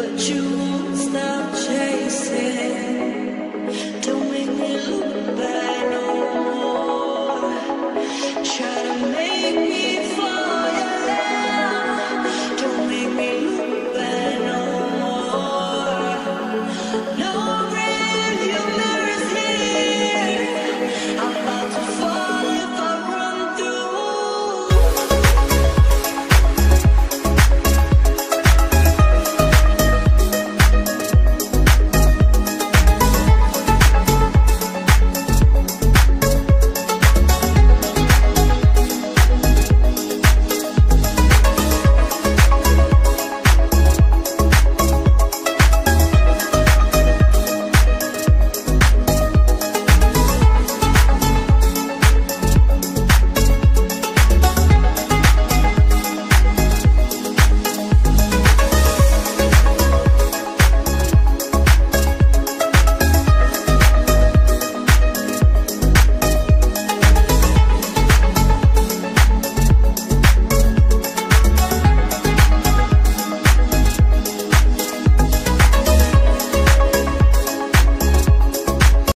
but you won't stop